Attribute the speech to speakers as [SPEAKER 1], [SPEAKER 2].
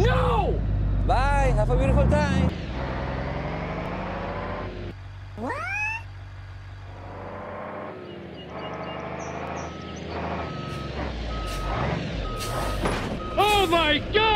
[SPEAKER 1] No!
[SPEAKER 2] Bye, have a beautiful time. What?
[SPEAKER 1] Oh my God!